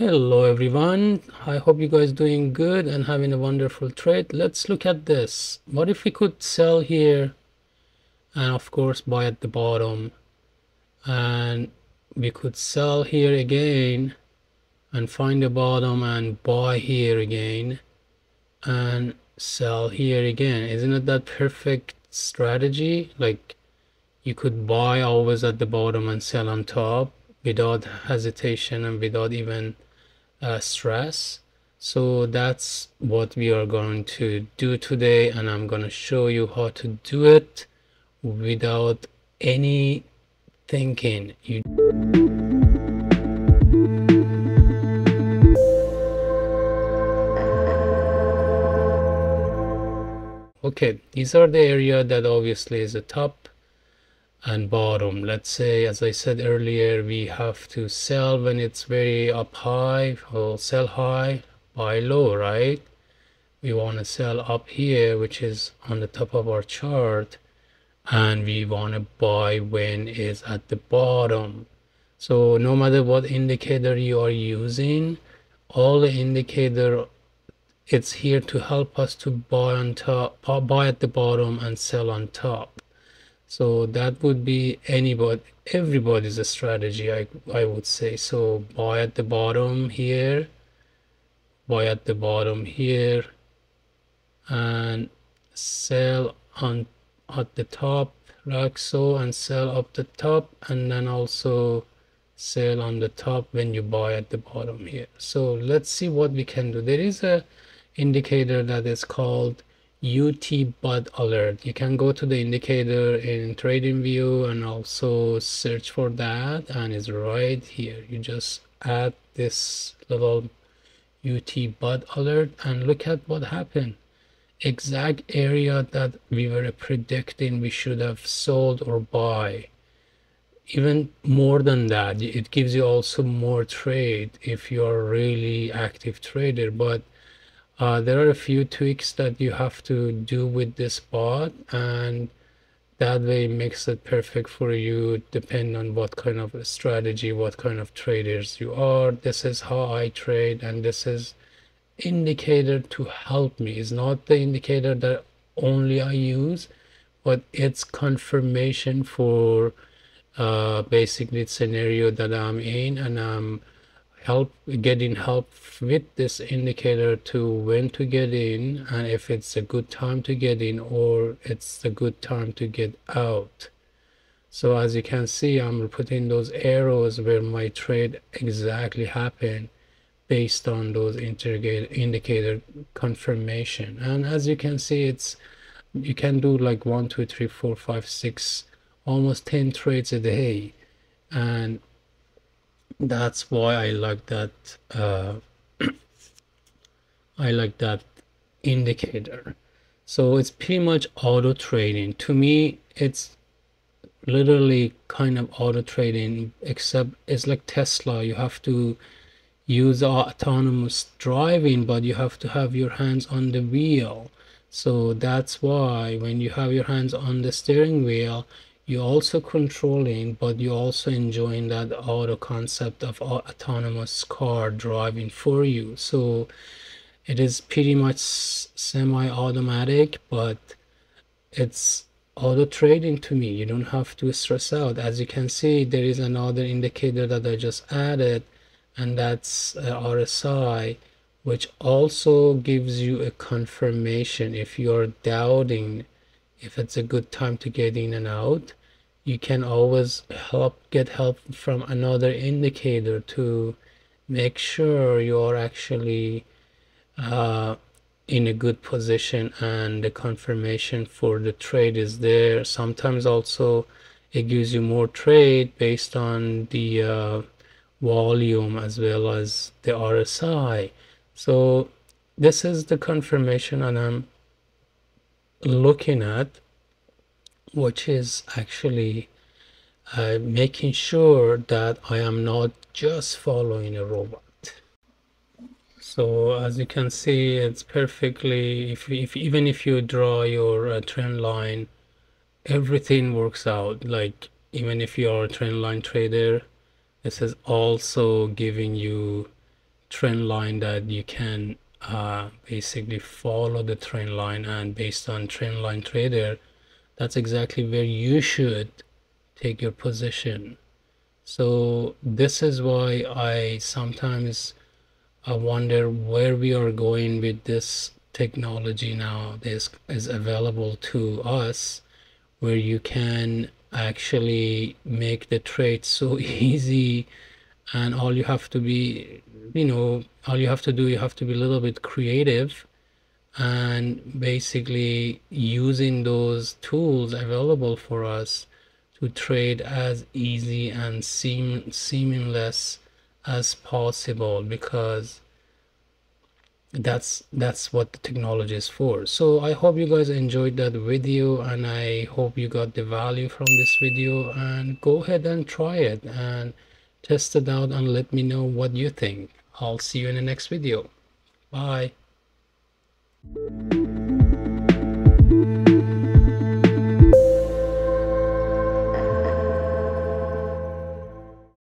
Hello everyone, I hope you guys doing good and having a wonderful trade. Let's look at this. What if we could sell here and of course buy at the bottom and we could sell here again and find the bottom and buy here again and sell here again. Isn't it that perfect strategy? Like you could buy always at the bottom and sell on top without hesitation and without even uh, stress. So that's what we are going to do today and I'm going to show you how to do it without any thinking. You okay these are the area that obviously is the top and bottom. Let's say as i said earlier we have to sell when it's very up high or sell high buy low right? We want to sell up here which is on the top of our chart and we want to buy when it's at the bottom. So no matter what indicator you are using all the indicator it's here to help us to buy on top buy at the bottom and sell on top so that would be anybody everybody's a strategy i i would say. So buy at the bottom here buy at the bottom here and sell on at the top like so and sell up the top and then also sell on the top when you buy at the bottom here. So let's see what we can do. There is a indicator that is called UT Bot alert. You can go to the indicator in TradingView and also search for that and it's right here. You just add this little UT Bot alert and look at what happened. Exact area that we were predicting we should have sold or buy. Even more than that, it gives you also more trade if you're really active trader. But uh, there are a few tweaks that you have to do with this bot and that way makes it perfect for you depend on what kind of strategy what kind of traders you are. This is how i trade and this is indicator to help me. It's not the indicator that only i use but it's confirmation for uh, basically scenario that i'm in and i'm help getting help with this indicator to when to get in and if it's a good time to get in or it's a good time to get out. So as you can see i'm putting those arrows where my trade exactly happened based on those indicator confirmation. And as you can see it's you can do like one two three four five six almost 10 trades a day. And that's why I like that uh, I like that indicator. So it's pretty much auto trading. To me it's literally kind of auto trading except it's like Tesla. You have to use autonomous driving but you have to have your hands on the wheel. So that's why when you have your hands on the steering wheel you're also controlling but you're also enjoying that auto concept of autonomous car driving for you. So it is pretty much semi-automatic but it's auto trading to me. You don't have to stress out. As you can see there is another indicator that i just added and that's uh, rsi which also gives you a confirmation if you're doubting if it's a good time to get in and out you can always help get help from another indicator to make sure you're actually uh, in a good position and the confirmation for the trade is there. Sometimes also it gives you more trade based on the uh, volume as well as the RSI so this is the confirmation and I'm looking at which is actually uh, making sure that I am not just following a robot. So as you can see, it's perfectly, if, if even if you draw your uh, trend line, everything works out. Like even if you are a trend line trader, this is also giving you trend line that you can uh, basically follow the trend line and based on trend line trader that's exactly where you should take your position. So this is why I sometimes I wonder where we are going with this technology now. This is available to us where you can actually make the trade so easy and all you have to be you know all you have to do you have to be a little bit creative and basically using those tools available for us to trade as easy and seem seamless as possible because that's that's what the technology is for. So i hope you guys enjoyed that video and i hope you got the value from this video and go ahead and try it and test it out and let me know what you think. I'll see you in the next video. Bye Thank you.